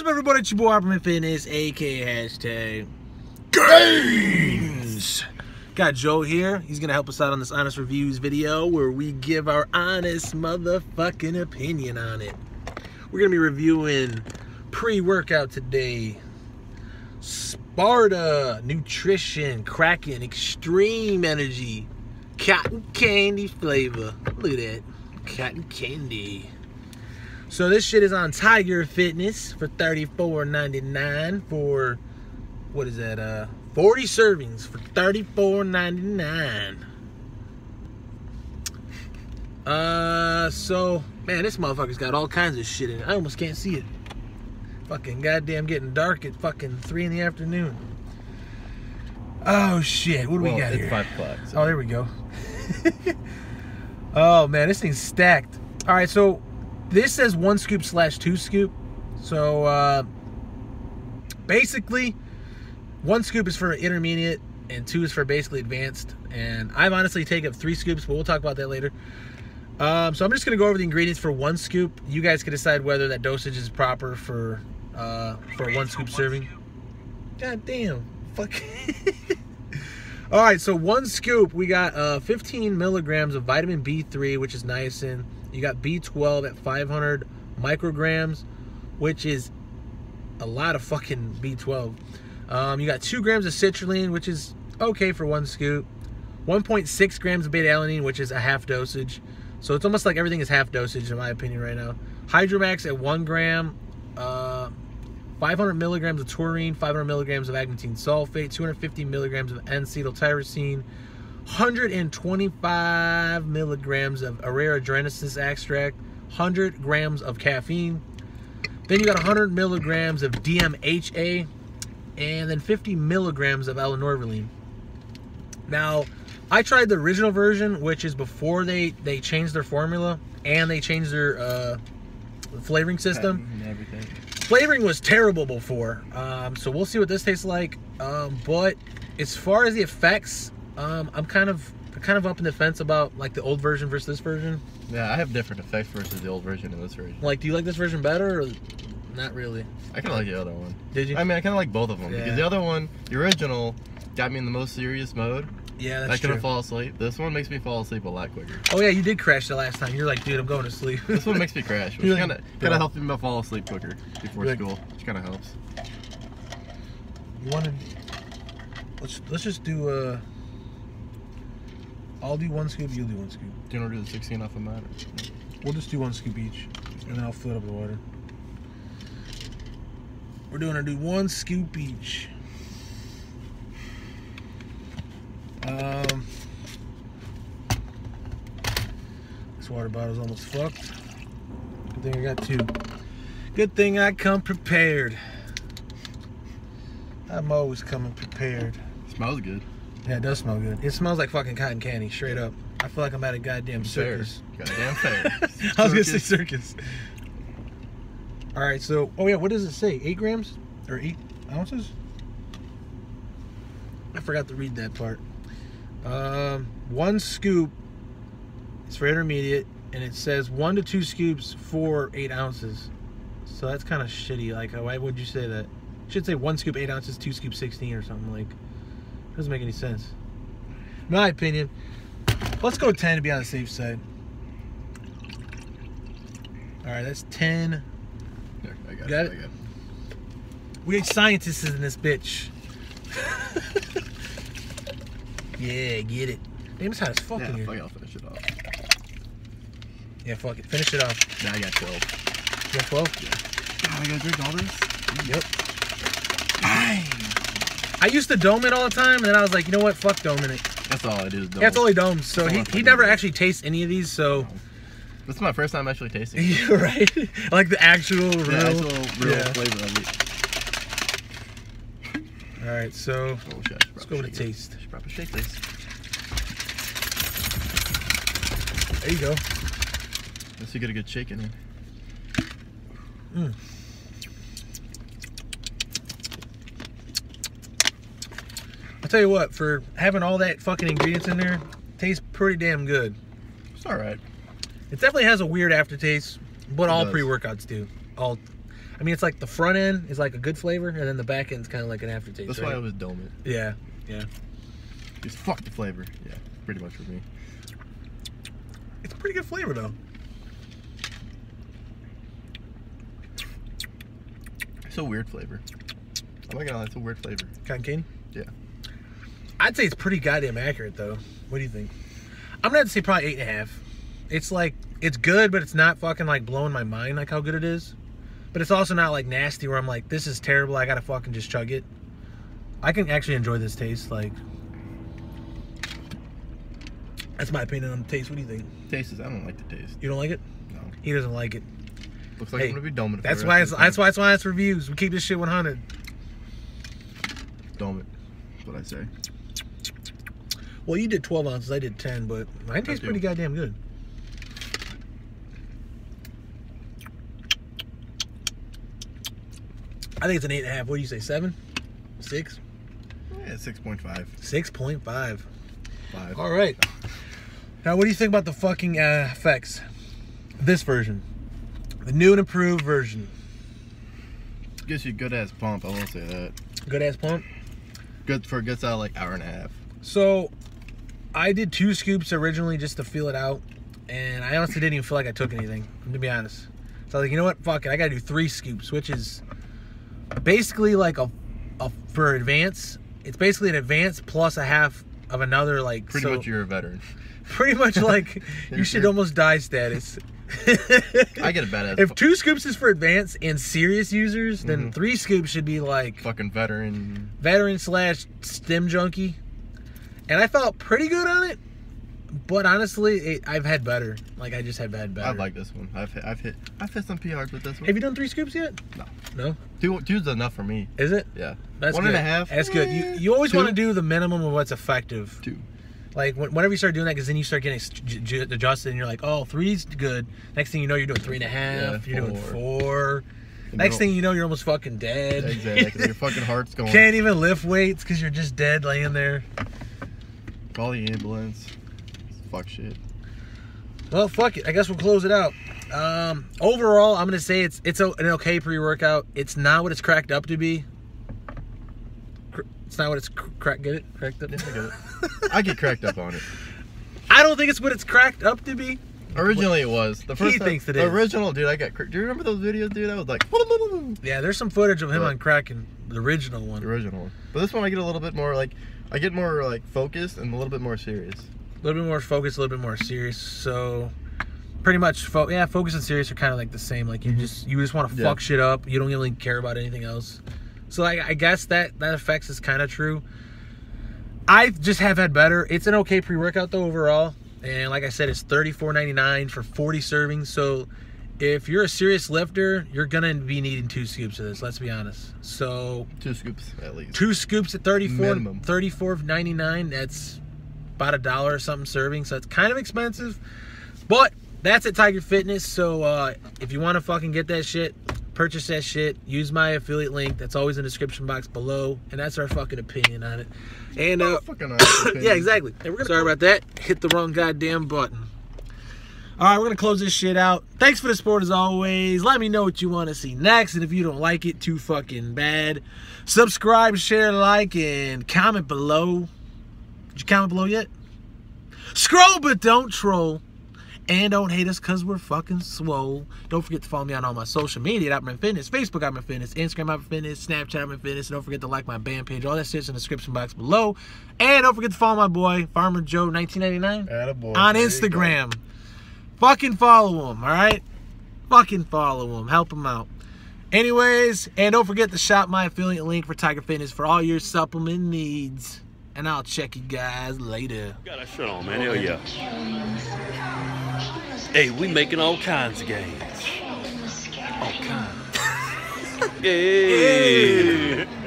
What's up, everybody? It's your boy Opperman Fitness, aka hashtag Gains. Got Joe here. He's gonna help us out on this honest reviews video where we give our honest motherfucking opinion on it. We're gonna be reviewing pre-workout today. Sparta Nutrition Kraken Extreme Energy Cotton Candy flavor. Look at that. Cotton candy. So this shit is on Tiger Fitness for $34.99 for what is that? Uh 40 servings for $34.99. Uh so man, this motherfucker's got all kinds of shit in it. I almost can't see it. Fucking goddamn getting dark at fucking three in the afternoon. Oh shit, what do well, we got it's here? five o'clock. So. Oh, there we go. oh man, this thing's stacked. All right, so this says one scoop slash two scoop. So uh, basically, one scoop is for intermediate and two is for basically advanced. And I've honestly taken up three scoops, but we'll talk about that later. Um, so I'm just gonna go over the ingredients for one scoop. You guys can decide whether that dosage is proper for uh, for one scoop serving. God damn, fuck. All right, so one scoop, we got uh, 15 milligrams of vitamin B3, which is niacin. You got B12 at 500 micrograms, which is a lot of fucking B12. Um, you got two grams of citrulline, which is okay for one scoop. 1.6 grams of beta alanine, which is a half dosage. So it's almost like everything is half dosage, in my opinion, right now. Hydromax at one gram. Uh, 500 milligrams of taurine, 500 milligrams of agmatine sulfate, 250 milligrams of N-acetyltyrosine, 125 milligrams of arabidopsis extract, 100 grams of caffeine. Then you got 100 milligrams of DMHA, and then 50 milligrams of L-norvaline. Now, I tried the original version, which is before they they changed their formula and they changed their uh, flavoring system everything. Flavoring was terrible before um, so we'll see what this tastes like um, but as far as the effects um, i'm kind of kind of up in the fence about like the old version versus this version Yeah, I have different effects versus the old version and this version. like do you like this version better or not really I kind of like the other one. did you I mean, I kind of like both of them Yeah. because the other one, the original, got me in the most serious mode. Yeah I that's couldn't true fall asleep. This one makes me fall asleep a lot quicker. oh yeah you did crash the last time you're like dude i'm going to sleep This one makes me crash, which like- kind of kind of helps me fall asleep quicker before You're like- school, which kind of helps. you want to let's let's just do uh i'll do one scoop you'll do one scoop Do you want to do the 16 off of mine? We'll just do one scoop each, and then I'll fill it up with water. We're doing to do one scoop each. Um, this water bottle's almost fucked. Good thing I got two. Good thing I come prepared. I'm always coming prepared. Smells good. Yeah, it does smell good. It smells like fucking cotton candy, straight up. I feel like I'm at a goddamn Fair. circus. Goddamn fair. I was gonna say Circus. circus. All right, so oh yeah, what does it say? Eight grams or eight ounces? I forgot to read that part. Um, one scoop is for intermediate, and it says one to two scoops for eight ounces. So that's kind of shitty. Like, why would you say that? It should say one scoop eight ounces, two scoop, sixteen or something. Like, doesn't make any sense. In my opinion. Let's go ten to be on the safe side. All right, that's 10. Here, I got, Got it. it? I got it. We scientists in this bitch. yeah, get it. Damn, it's hot as fuck in Yeah, here. fuck it, I'll finish it off. Yeah, fuck it. Finish it off. Now I got 12. You got 12? God, I gotta drink all this? Yep. I used to dome it all the time, and then I was like, you know what? Fuck doming it. That's all it is, do is Yeah, it's only domes. So he, he never actually tastes any of these, so. This is my first time actually tasting it. Right. like the actual real. The actual real Yeah. flavor of it. All right, so Oh, should let's go with the taste. Should probably shake this. There you go. Let's get a good shake in it. Mm. I'll tell you what, for having all that fucking ingredients in there, tastes pretty damn good. It's alright. It definitely has a weird aftertaste, but It all does. pre-workouts do. All, I mean, it's like the front end is like a good flavor, and then the back end's kind of like an aftertaste. That's right? why I was dome it. Yeah, yeah. Just fuck the flavor. Yeah, pretty much for me. It's a pretty good flavor though. It's a weird flavor. Oh my god, it's a weird flavor. Cotton candy. Yeah. I'd say it's pretty goddamn accurate though. What do you think? I'm gonna have to say probably eight and a half. It's like it's good, but it's not fucking like blowing my mind like how good it is. But it's also not like nasty where I'm like, this is terrible. I gotta fucking just chug it. I can actually enjoy this taste. Like, that's my opinion on the taste. What do you think? Taste is. I don't like the taste. You don't like it? No. He doesn't like it. Looks like Hey, I'm gonna be doming That's why. It's, that's why. That's why it's reviews. We keep this shit 100. time. Dome it. That's what I say. Well, you did 12 ounces. I did 10, but mine tastes pretty goddamn good. I think it's an eight and a half. What do you say? Seven? Six? Yeah, six point five. Six point five. Five. All right. Now, what do you think about the fucking uh, effects? This version, the new and improved version. Gives you a good ass pump. I won't say that. Good ass pump. Good for gets out like hour and a half. So, I did two scoops originally just to feel it out, and I honestly didn't even feel like I took anything. To be honest, so I was like, you know what? Fuck it. I gotta do three scoops, which is basically like a, a for advance. It's basically an advance plus a half of another like. Pretty so- much you're a veteran. pretty much like you should almost die status. I get a badass. If two scoops is for advanced and serious users, then Mhm. three scoops should be like fucking veteran. veteran slash stim junkie. And I felt pretty good on it, but honestly, it, I've had better. Like I just have had better. I like this one. I've hit, I've hit I've hit some PRs with this one. Have you done three scoops yet? No. No. Two two's enough for me. Is it? Yeah. That's One good. and a half, That's good. You you always want to do the minimum of what's effective. Two. Like whenever you start doing that, because then you start getting adjusted, and you're like, oh, three's good. Next thing you know, you're doing three and a half. Yeah, you're doing four. You Next thing you know, you're almost fucking dead. Exactly. Your fucking heart's going. Can't even lift weights because you're just dead laying there. Call the ambulance. Fuck shit. Well, fuck it. I guess we'll close it out. Um, overall, I'm gonna say it's it's a, an okay pre-workout. It's not what it's cracked up to be. It's not what it's cr- crack. Get it? Cracked up. Yeah, I get it. I get cracked up on it. I don't think it's what it's cracked up to be. Originally, it was the first. He time- thinks it the is. original, dude. I got. cr- Do you remember those videos, dude? I was like Yeah, there's some footage of him on cracking the original one. the original one. But this one, I get a little bit more like. I get more like focused and a little bit more serious. A little bit more focused, a little bit more serious. So, pretty much, fo- yeah, focus and serious are kind of like the same. Like you just you just want to Mm-hmm. Yeah. fuck shit up. You don't really care about anything else. So, like, I guess that that affects is kind of true. I just have had better. It's an okay pre-workout though overall, and like I said, it's thirty four ninety nine for forty servings. So, if you're a serious lifter, you're gonna be needing two scoops of this. Let's be honest. So, Two scoops at least. two scoops at 34 Minimum. 34.99 that's about a dollar or something serving so it's kind of expensive but that's at tiger fitness so uh, if you want to fucking get that shit purchase that shit use my affiliate link that's always in the description box below and that's our fucking opinion on it and uh, Fucking yeah, exactly. Sorry about that. Hit the wrong goddamn button. All right, we're gonna close this shit out. Thanks for the support as always. Let me know what you want to see next, and if you don't like it, too fucking bad. Subscribe, share, like, and comment below. Did you comment below yet? Scroll, but don't troll. And don't hate us because we're fucking swole. Don't forget to follow me on all my social media at Opperman Fitness, Facebook Opperman Fitness, Instagram Opperman Fitness, Snapchat Opperman Fitness. And don't forget to like my band page. All that shit's in the description box below. And don't forget to follow my boy, Farmer Joe 1999 on There. Instagram. Fucking follow him, all right? Fucking follow him. Help him out. Anyways, and don't forget to shop my affiliate link for Tiger Fitness for all your supplement needs. And I'll check you guys later. Got shit on, man. Hell yeah. Hey, we making all kinds of gains. All kinds. yeah.